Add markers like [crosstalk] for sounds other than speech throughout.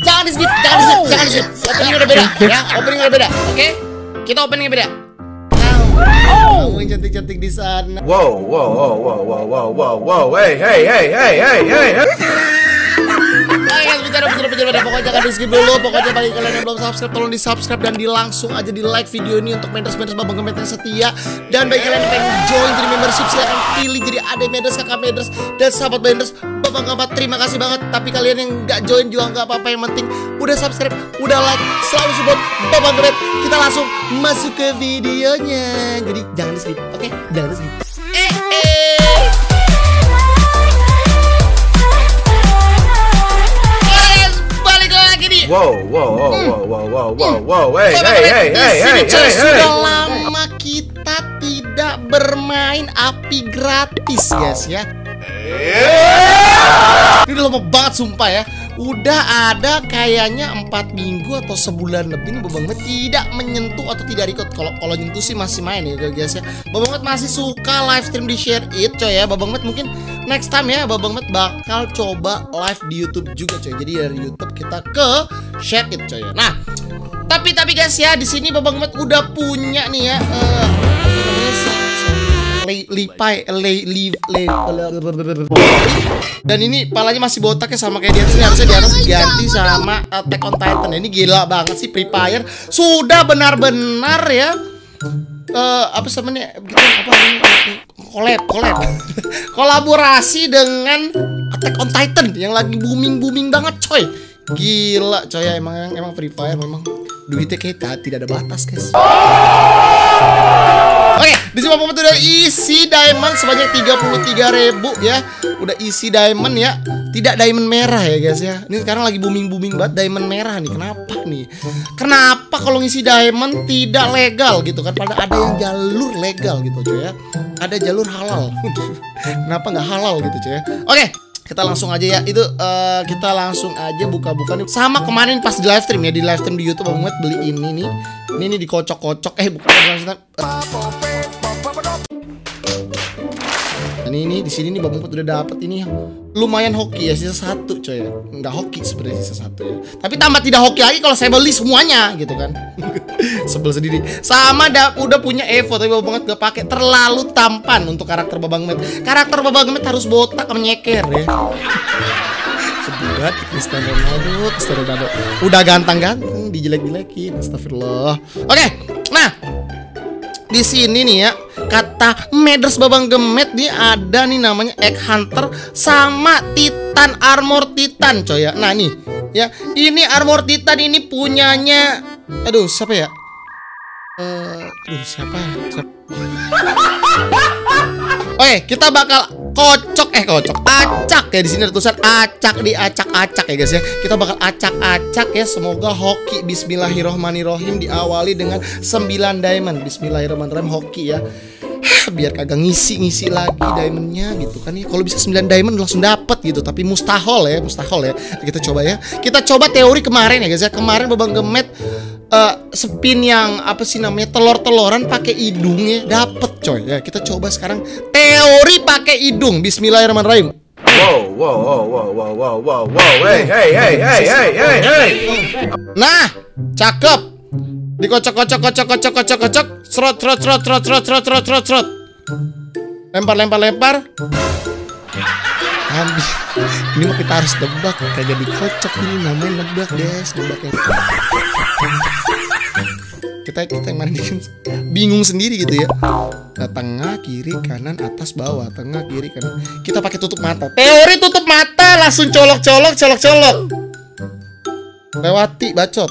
Jangan di skip, jangan di skip, jangan di skip. Opening udah beda, ya. Opening udah beda. Oke? Kita openingnya beda. Kamu yang cantik-cantik di sana. Whoa, whoa, whoa, whoa, whoa, whoa, whoa, whoa, hey, hey, hey, hey, hey, hey, guys, bicara, bicara, bicara, bicara. Pokoknya jangan di skip dulu. Pokoknya bagi kalian yang belum subscribe, tolong di subscribe dan di langsung aja di like video ini untuk members-members babang gemet yang setia. Dan bagi kalian yang pengen join jadi membership, silahkan pilih jadi ada members, kakak members, dan sahabat gemet, terima kasih banget. Tapi kalian yang nggak join juga nggak apa-apa. Yang penting udah subscribe, udah like, selalu support babang gemet. Kita langsung masuk ke videonya. Jadi jangan di skip, oke? Jangan di skip. Eh, eh. Guys, balik lagi nih. Whoa, whoa, whoa, whoa, whoa, whoa, whoa, whoa, hey, Bapak hey, hey, di hey, hey, hey, sudah hey. lama kita tidak bermain api gratis guys ya. Ini udah lama banget sumpah ya. Udah ada kayaknya empat minggu atau sebulan lebih nih Babang Met tidak menyentuh atau tidak record. Kalau kalau nyentuh sih masih main ya guys ya. Babang Met masih suka live stream di Share It coy ya. Babang Met mungkin next time ya Babang Met bakal coba live di YouTube juga coy. Jadi dari YouTube kita ke Share It coy ya. Nah, tapi tapi guys ya di sini Babang Met udah punya nih ya sih? Lipai le, li, dan ini palanya masih botak ya sama kayak di atas ini harusnya di atas ganti sama Attack on Titan. Ini gila banget sih Free Fire. Sudah benar-benar ya. Eh apa namanya? Apa collab collab. [laughs] Kolaborasi dengan Attack on Titan yang lagi booming booming banget coy. Gila coy ya. Emang emang Free Fire memang duitnya kayak tidak ada batas guys Oke, di sini Bapak udah isi diamond sebanyak 33.000 ya. Udah isi diamond ya. Tidak diamond merah ya guys ya. Ini sekarang lagi booming-booming banget diamond merah nih. Kenapa nih? Kenapa kalau ngisi diamond tidak legal gitu kan? Padahal ada yang jalur legal gitu cuy ya. Ada jalur halal. [laughs] Kenapa nggak halal gitu cuy ya? Oke, kita langsung aja ya itu eh, kita langsung aja buka-buka nih sama kemarin pas di live stream ya di live stream di YouTube Muhammad beli ini nih ini nih dikocok-kocok eh bukan ini ini di sini nih Bang Muhammad udah dapet ini. Lumayan hoki ya sisa satu coy. Nggak hoki sebenarnya sisa satu ya. Tapi tambah tidak hoki lagi kalau saya beli semuanya gitu kan. [laughs] Sebel sendiri. Sama da, udah punya Evo tapi Babang Met gak pakai. Terlalu tampan untuk karakter Babang Met karakter Babang Met harus botak sama nyeker ya. Sebulat Cristiano Ronaldo Cristiano Ronaldo. Udah ganteng-ganteng dijelek-jelekin astagfirullah. Oke nah. Di sini nih ya kata Meders Babang Gemet nih ada nih namanya Egg Hunter sama Titan Armor Titan coy ya. Nah nih ya ini Armor Titan ini punyanya aduh siapa ya? Eh, aduh siapa? siapa? Oke, kita bakal kocok eh kocok acak ya di sini ada tulisan acak di acak-acak ya guys ya. Kita bakal acak-acak ya. Semoga hoki Bismillahirrohmanirrohim diawali dengan 9 diamond. Bismillahirrohmanirrohim hoki ya. Biar kagak ngisi-ngisi lagi diamondnya gitu kan ya. Kalau bisa 9 diamond langsung dapet gitu. Tapi mustahil ya, mustahil ya. Kita coba ya. Kita coba teori kemarin ya guys ya. Kemarin Babang Gemet eh spin yang apa sih namanya telur-teloran pakai hidungnya dapet coy ya kita coba sekarang teori pakai hidung Bismillahirrahmanirrahim Whoa, whoa, whoa, whoa, whoa, whoa, whoa, whoa, hey, hey, hey, hey, hey, hey, hey. nah cakep dikocok kocok kocok kocok kocok kocok serot serot serot serot serot serot serot serot serot. Lempar lempar lempar. Ambil. Ini mah kita harus nebak. Kagak dikocok ini namanya nebak guys. Nebaknya kita kita yang mana bikin bingung sendiri gitu ya. Tengah kiri kanan atas bawah. Tengah kiri kanan. Kita pakai tutup mata. Teori tutup mata. Langsung colok colok colok colok lewati bacot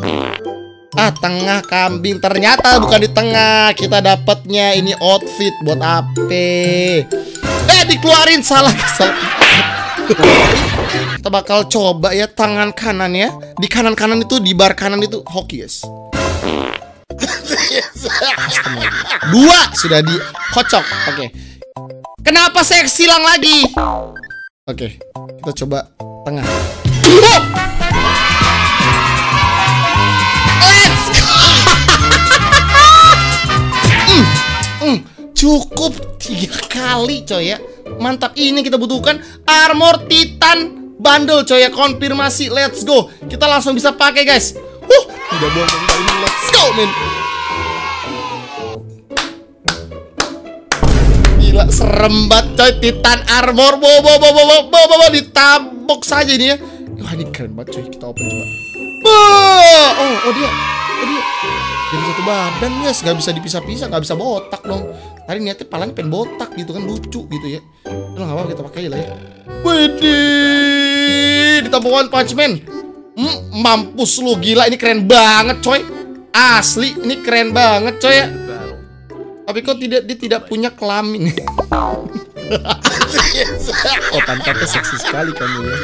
ah tengah kambing ternyata bukan di tengah kita dapatnya ini outfit buat apa eh dikeluarin salah kita bakal coba ya tangan kanan ya di kanan kanan itu di bar kanan itu hoki lagi. Dua sudah dikocok. Oke. Kenapa saya silang lagi? Oke, kita coba tengah. Cukup tiga kali coy ya. Mantap. Ini kita butuhkan armor titan Bundle coy ya. Konfirmasi Let's go. Kita langsung bisa pakai guys. Huh Tidak ini. Let's go men. Gila serem banget coy. Titan Armor. Bo bo bo bo bo bo bo, bo. Ditabok saja ini ya. Wah ini keren banget coy. Kita open coba. Bah! Oh, oh dia. Oh dia. Jadi satu badan guys. Gak bisa dipisah-pisah Gak bisa botak dong Tadi niatnya palanya pengen botak gitu kan Lucu gitu ya. Udah gak apa-apa kita pakai lah ya. Widih Ditambah One Punch Man hmm, Mampus lu gila Ini keren banget coy. Asli Ini keren banget coy. Ya Tapi kok tidak dia tidak punya kelamin [laughs] Oh pantatnya seksi sekali kamu ya.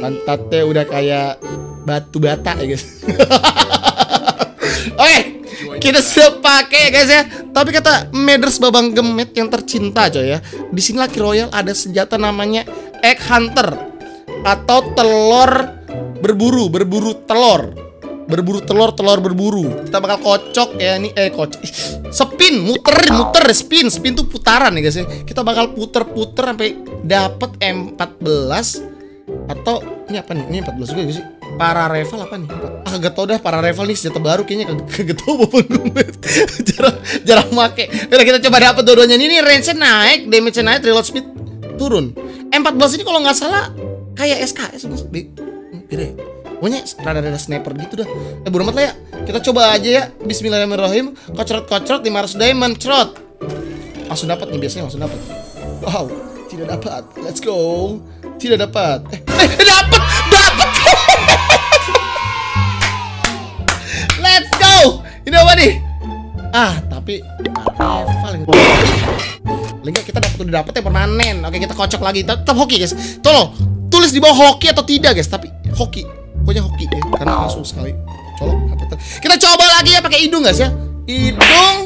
Pantatnya udah kayak batu bata ya guys Oke kita sudah pakai ya guys ya? Tapi kata Meders Babang Gemet yang tercinta coy ya di sini Lucky Royal ada senjata namanya Egg Hunter Atau telur berburu Berburu telur. Berburu telur, telur berburu. Kita bakal kocok ya ini Eh kocok. Spin, muter, muter Spin, spin tuh putaran ya guys ya. Kita bakal puter-puter sampai dapet M14 atau ini apa nih? Ini 14 juga sih? Para rival apa nih? Ah kagak tau dah para rival nih senjata baru kayaknya kagak, tau Bapak gue. [laughs] jarang jarang make. Udah kita coba dapat dua-duanya ini, range-nya naik, damage-nya naik, reload speed turun. M14 ini kalau nggak salah kayak SKS mas. Beda ya? Pokoknya rada-rada sniper gitu dah. Eh bodo amat lah ya. Kita coba aja ya. Bismillahirrahmanirrahim. Kocrot-kocrot 500 diamond, trot. Langsung dapat nih biasanya langsung dapat. Wow, tidak dapat. Let's go. Tidak dapat. Eh, eh dapat. Ini apa nih? Ah, tapi yang Enggak kita dapat udah dapat ya permanen. Oke, kita kocok lagi. Tetap hoki, guys. Tolong tulis di bawah hoki atau tidak, guys. Tapi hoki. Pokoknya hoki ya, karena langsung sekali. Colok apa tuh? Kita coba lagi ya pakai hidung, guys ya. Hidung.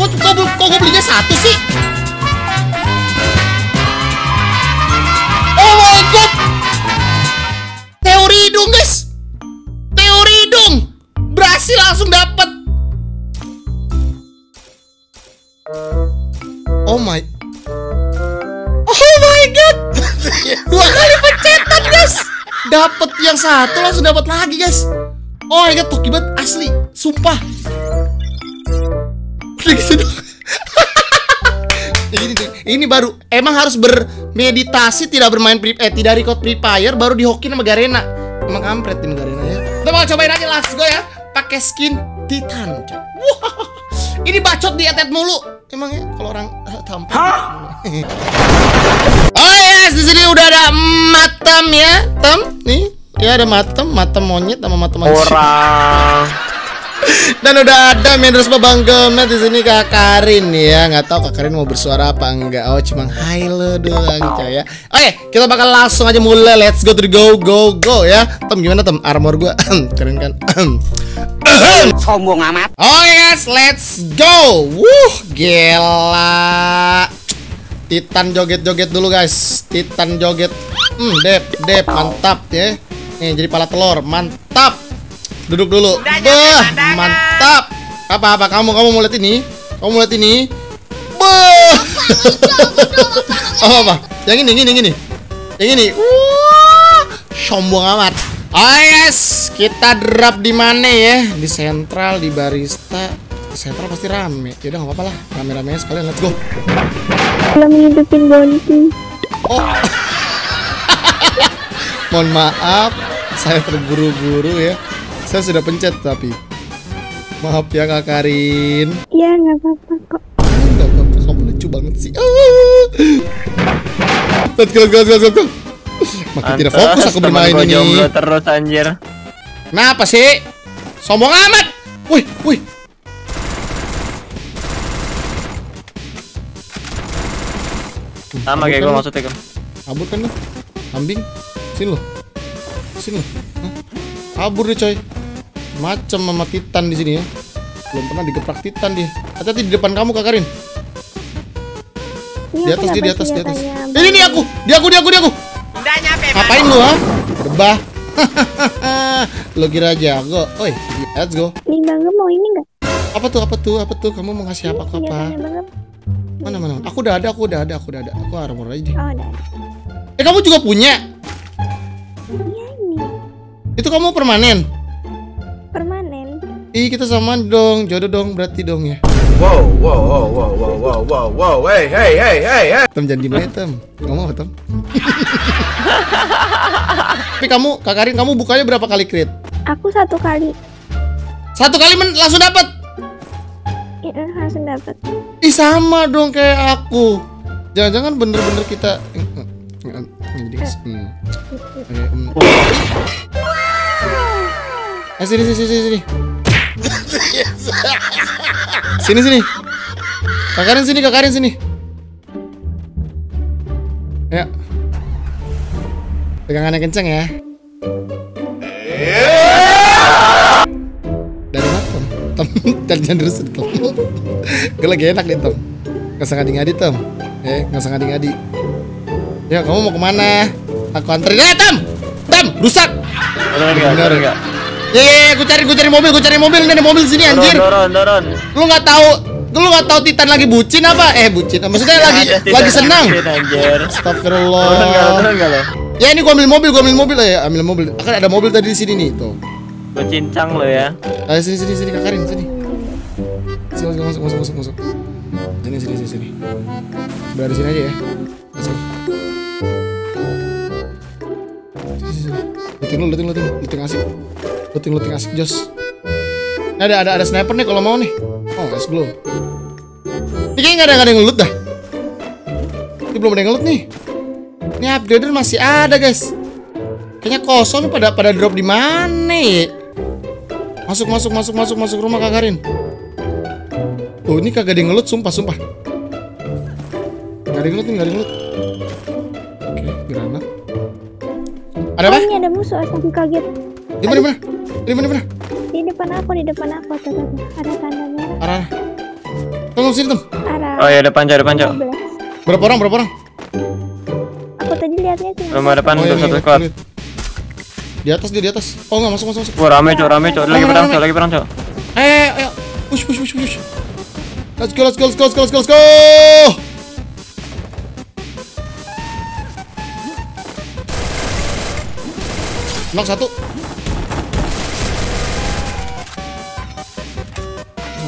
Kok, kok, kok gue belinya satu sih? Oh my Oh my god! [laughs] Dua kali pencetan guys! Dapat yang satu langsung dapat lagi guys. Oh my god, Toki banget asli, sumpah. Gitu doang. [laughs] ini ini baru emang harus bermeditasi tidak bermain free eh tidak record free fire baru dihokin sama Garena emang kampret tim Garena ya kita mau cobain aja let's go ya pakai skin Titan. Wah, ini bacot di etet mulu emang ya kalau orang uh, tampil [laughs] oh yes di sini udah ada matam ya tem. Nih ya ada matam matam monyet sama matam manusia. Orang dan udah ada Menders Babang Gemet di sini Kak Karin ya. Nggak tahu Kak Karin mau bersuara apa enggak. Oh, cuma hi lo doang coy ya. Oke, kita bakal langsung aja mulai. Let's go to the go go go ya. Tem gimana tem? Armor gua keren kan? sombong amat. Oh yes, let's go. Wuh, gila. Titan joget-joget dulu guys. Titan joget. Hmm, dep, dep, mantap ya. Nih jadi pala telur, mantap. Duduk dulu. Bah, mantap. Apa apa kamu kamu mau lihat ini? Kamu mau lihat ini? Bah. oh, apa? Yang ini, ini, ini. Yang ini. Wah, sombong amat. Oh yes, kita drop di mana ya? Di sentral, di barista. Di sentral pasti rame. Yaudah nggak apa-apa lah, rame-rame sekalian. Let's go. Kalau ngidupin Bonti. Oh. [laughs] Mohon maaf, saya terburu-buru ya. Saya sudah pencet tapi. Maaf ya Kak Karin. Iya nggak apa-apa kok. Enggak apa-apa, kamu lucu banget sih. Ah. Let's go, let's go, let's go, let's go. Makin tidak fokus aku bermain ini. jomblo terus anjir. Kenapa sih? Sombong amat. Wih, wih. Sama kayak gue maksudnya kan. Kabur kan lu? Kambing. Sini lu. Sini lu. Hah? Kabur dia coy. Macam sama Titan di sini ya. Belum pernah digeprak Titan dia. Hati-hati di depan kamu Kak Karin. Ini Di atas dia, di atas, di atas. Ini nih aku. Di aku, di aku, di aku. Ngapain lu ha? Rebah. lu [laughs] kira jago. Oi, let's go. Nih Bangga mau ini nggak? Apa tuh? Apa tuh? Apa tuh? Kamu mau ngasih apa ke apa? Senjatanya Bangga. Mana mana? Aku udah ada, aku udah ada, aku udah ada. Aku armor aja deh. Oh, udah ada. Eh kamu juga punya? Iya ini. Itu kamu permanen? Ih kita sama dong, jodoh dong berarti dong ya. Whoa, whoa, whoa, whoa, whoa, whoa, whoa, whoa. Hey, hey, hey, hey, hey. Tem jangan di mana Tem? Ngomong apa Tem? Tapi kamu, Kak Karin, kamu bukanya berapa kali crit? Aku satu kali. Satu kali men langsung dapat. Iya, langsung dapat. Ih sama dong kayak aku. Jangan-jangan bener-bener kita eh, eh, eh, jadi hmm. Hmm. Eh sini sini sini sini. [laughs] Sini sini. Kak Karin sini, Kak Karin sini. Ya. Pegangannya kenceng ya. Dari mana Tom? Tom, [laughs] jangan terus Tom. Gue lagi enak nih Tom. Gak usah ngadi-ngadi Tom. Eh, gak usah ngadi-ngadi. Ya, kamu mau ke mana? Aku anterin. Eh, Tom! Tom, rusak! Turun enggak? Bener. Enggak? Ya, ya, ya, gue cari, gue cari mobil, gue cari mobil. Ini ada mobil sini anjir. turun, turun. Lu nggak tahu, lu nggak tahu Titan lagi bucin apa? Eh, bucin. Maksudnya lagi Ada tidak lagi senang. Anjir. Turun enggak? Astagfirullah. Turun enggak lo? Ya ini gua ambil mobil, gua ambil mobil ya, ambil mobil. Akan ada mobil tadi di sini nih, tuh. Gue cincang lo ya. Ayo sini sini sini Kak Karin sini. Sini masuk masuk masuk masuk. Sini sini sini sini. Berada di sini aja ya. Masuk. Sini sini. Looting lu, looting looting looting asik. Looting looting asik jos. Nah, ada ada ada sniper nih kalau mau nih. Oh, let's glow. Ini kayaknya ada nggak ada yang ngelut dah. Ini belum ada yang ngelut nih. Ini upgrader masih ada guys. Kayaknya kosong nih pada pada drop di mana ya? Masuk masuk masuk masuk masuk rumah Kak Karin. Tuh ini kagak ada yang ngelut sumpah sumpah. Gak ada yang ngelut nih, gak ada yang ngelut. Oke, granat. Ada apa? Oh, ini ada musuh, aku kaget. Di mana di mana? Di mana mana? Di depan aku, di depan aku. Tuh, tuh, tuh. Ada tanda merah. Arah. arah. Tunggu sini, Tem. Arah Oh ya depan depan cok. 12. Berapa orang? Berapa orang? Aku tadi lihatnya sih. Rumah depan Oh, untuk iya, satu iya, squad. lihat. Di atas dia di atas. Oh enggak masuk masuk masuk. Wah rame cok, rame cok. Lagi perang cok, lagi perang cok. Eh, ayo. Push push push push. Let's go let's go let's go let's go let's go. Let's go. Knock satu.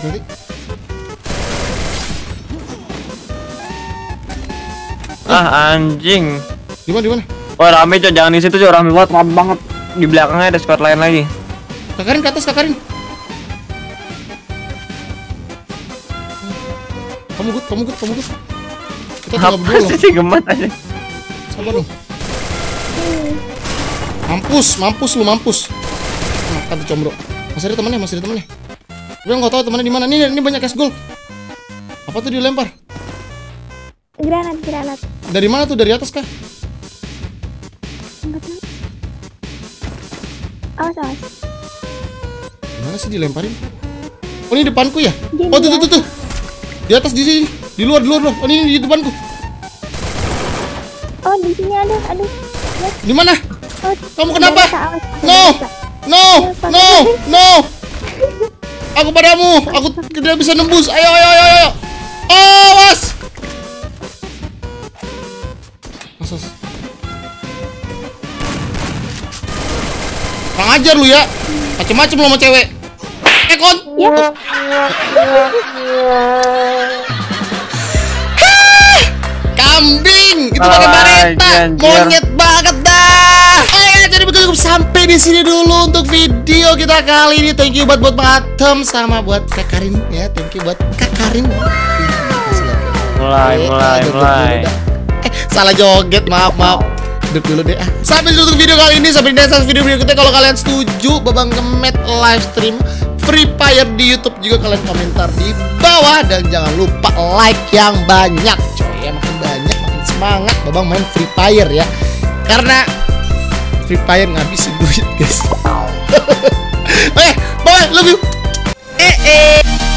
Satu lagi. Ah anjing. Di mana di mana? Wah rame cok, jangan di situ cok, rame banget, rame banget. Di belakangnya ada squad lain lagi. Kakarin ke atas Kakarin. Kamu good, kamu good, kamu good. Kita tinggal berdua Apa loh. sih si gemat aja? Sabar dong. Mampus, mampus lu mampus. Makan tuh combro. Masih ada temannya, masih ada temannya. Gue nggak tahu temannya di mana. Nih, ini banyak cash gold. Apa tuh dilempar? Granat, granat. Dari mana tuh? Dari atas kah? Enggak tahu. Awas, awas. Gimana sih dilemparin? Oh ini depanku ya? Di Oh tuh tuh luar. tuh tuh. Di atas di sini. Di luar di luar loh. Oh ini di depanku. Oh, di sini ada. Aduh. Di mana? Oh, Kamu kenapa? Awas. No! Biasa. No! No! No! Aku padamu. Aku tidak bisa nembus. Ayo ayo ayo ayo. Awas! Asas. Kurang ajar lu ya. Macem-macem lu sama cewek. Eh kon. Ya. Kambing, itu pakai bareta, monyet. Betul cukup sampai di sini dulu untuk video kita kali ini. Thank you buat buat Atom sama buat Kak Karin ya. Thank you buat Kak Karin. Mulai, mulai, mulai. Eh, salah joget, maaf, maaf. Duduk dulu deh. ah. Sampai dulu untuk video kali ini. Sampai di next video berikutnya. Kalau kalian setuju, Babang Kemet live stream Free Fire di YouTube juga kalian komentar di bawah dan jangan lupa like yang banyak, coy. Ya makin banyak, makin semangat Babang main Free Fire ya. Karena Free Fire ngabisin duit guys. Oke, okay, bye love you. Eh eh.